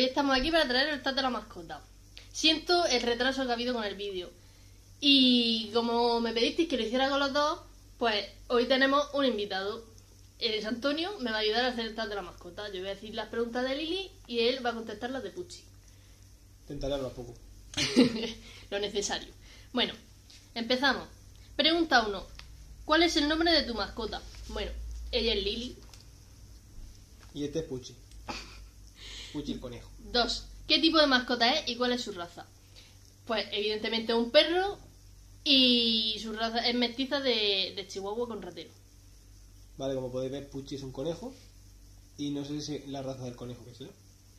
hoy estamos aquí para traer el tag de la mascota. Siento el retraso que ha habido con el vídeo. Y como me pedisteis que lo hiciera con los dos, pues hoy tenemos un invitado. Es Antonio, me va a ayudar a hacer el tag de la mascota. Yo voy a decir las preguntas de Lili y él va a contestar las de Pucci. Intentaré hablar poco. lo necesario. Bueno, empezamos. Pregunta 1. ¿Cuál es el nombre de tu mascota? Bueno, ella es Lili. Y este es Puchi. Puchi el conejo. 2. ¿Qué tipo de mascota es y cuál es su raza? Pues evidentemente un perro y su raza es mestiza de, de Chihuahua con ratero. Vale, como podéis ver, Puchi es un conejo. Y no sé si la raza del conejo que sea.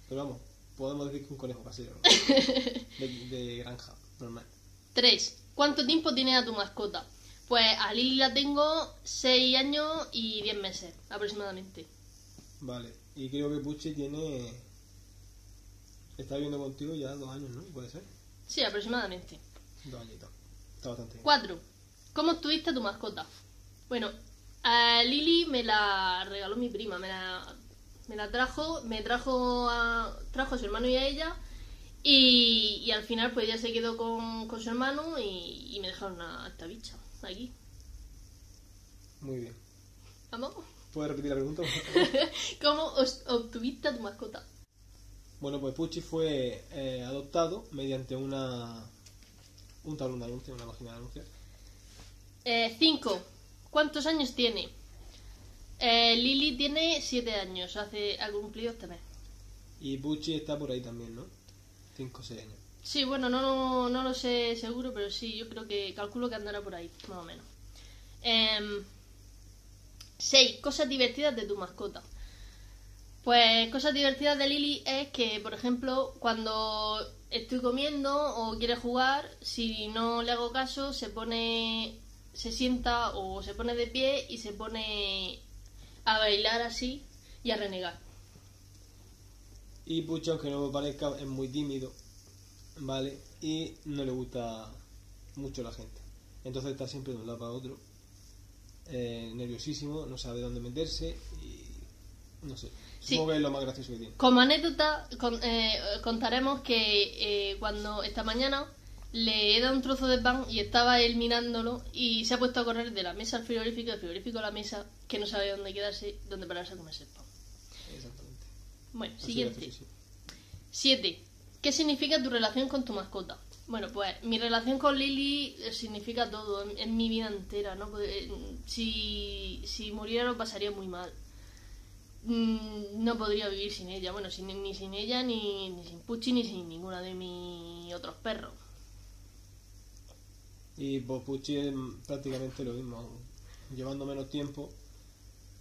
Pero vamos, podemos decir que es un conejo casero. ¿no? de, de granja, normal. 3. ¿Cuánto tiempo tiene a tu mascota? Pues a Lili la tengo 6 años y 10 meses aproximadamente. Vale, y creo que Puchi tiene. Está viviendo contigo ya dos años, ¿no? ¿Puede ser? Sí, aproximadamente. Dos añitos. Está bastante bien. 4. ¿Cómo obtuviste tu mascota? Bueno, a Lili me la regaló mi prima, me la, me la trajo, me trajo a, trajo a su hermano y a ella y, y al final pues ella se quedó con, con su hermano y, y me dejaron a esta bicha aquí. Muy bien. ¿Vamos? ¿Puedes repetir la pregunta? ¿Cómo os- obtuviste a tu mascota? Bueno, pues Puchi fue eh, adoptado mediante una. Un tablón de anuncios, una página de anuncios. 5. Eh, ¿Cuántos años tiene? Eh, Lili tiene 7 años, hace, ha cumplido este mes. Y Puchi está por ahí también, ¿no? 5 o 6 años. Sí, bueno, no, no, no lo sé seguro, pero sí, yo creo que calculo que andará por ahí, más o menos. 6. cosas divertidas de tu mascota. Pues cosas divertidas de Lili es que, por ejemplo, cuando estoy comiendo o quiere jugar, si no le hago caso, se pone, se sienta o se pone de pie y se pone a bailar así y a renegar. Y Puchi, aunque no me parezca, es muy tímido, ¿vale? Y no le gusta mucho la gente. Entonces está siempre de un lado para otro, eh, nerviosísimo, no sabe dónde meterse y no sé. Sí. Que es lo más gracioso que tiene. Como anécdota, con- eh, contaremos que eh, cuando esta mañana le he dado un trozo de pan y estaba él mirándolo y se ha puesto a correr de la mesa al frigorífico, del frigorífico a la mesa, que no sabe dónde quedarse, dónde pararse a comerse el pan. Exactamente. Bueno, Así siguiente. 7. ¿Qué significa tu relación con tu mascota? Bueno, pues mi relación con Lily significa todo en, en mi vida entera, ¿no? Pues, eh, si, si muriera lo pasaría muy mal. Mm, No podría vivir sin ella, bueno, sin, ni sin ella, ni, ni sin Pucci, ni sin ninguna de mis otros perros. Y pues Puchi es prácticamente lo mismo. Llevando menos tiempo,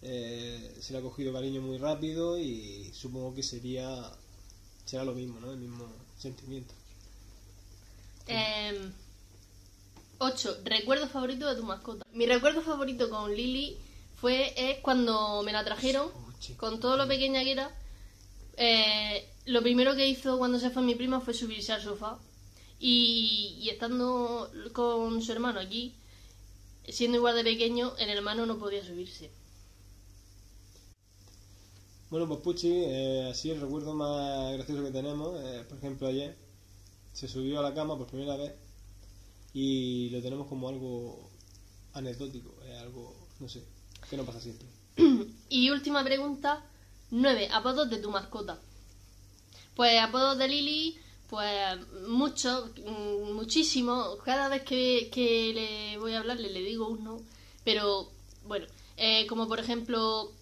eh, se le ha cogido cariño muy rápido y supongo que sería será lo mismo, ¿no? El mismo sentimiento. 8. Recuerdo favorito de tu mascota. Mi recuerdo favorito con Lily fue es cuando me la trajeron, Con todo lo pequeña que era. eh, lo primero que hizo cuando se fue mi prima fue subirse al sofá. Y, y estando con su hermano aquí, siendo igual de pequeño, el hermano no podía subirse. Bueno, pues Puchi, eh, así el recuerdo más gracioso que tenemos, eh, por ejemplo ayer, se subió a la cama por primera vez y lo tenemos como algo anecdótico, algo, no sé, que no pasa siempre. Y última pregunta, 9. Apodos de tu mascota. Pues apodos de Lili, pues muchos, mm, muchísimos. Cada vez que, que le voy a hablarle le digo uno. Pero bueno, eh, como por ejemplo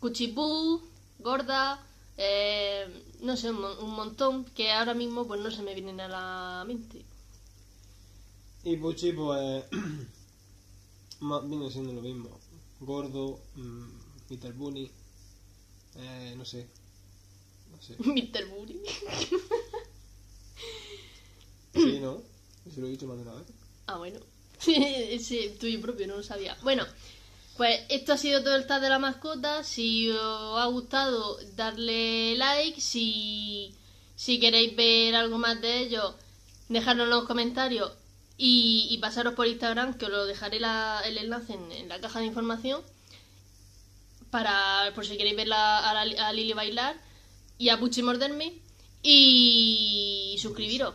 Cuchipú, Gorda, eh, no sé, un, un montón que ahora mismo pues no se me vienen a la mente. Y Puchi, pues, viene siendo lo mismo. Gordo, mm, Mr. Bunny, eh, no sé, no sé. Mr. Bully. Sí, ¿no? Se lo he dicho más de una vez. Ah, bueno. Ese tuyo propio, no lo sabía. Bueno, pues esto ha sido todo el tag de la mascota. Si os ha gustado, darle like. Si, si queréis ver algo más de ello, dejadlo en los comentarios. Y, y pasaros por Instagram, que os lo dejaré el enlace en, la caja de información. Para, por si queréis ver a, la- Lili bailar. Y a Puchi morderme. Y suscribiros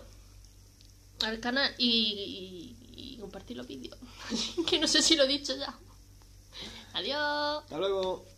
al canal y, y, y compartir los vídeos. que no sé si lo he dicho ya. Adiós. Hasta luego.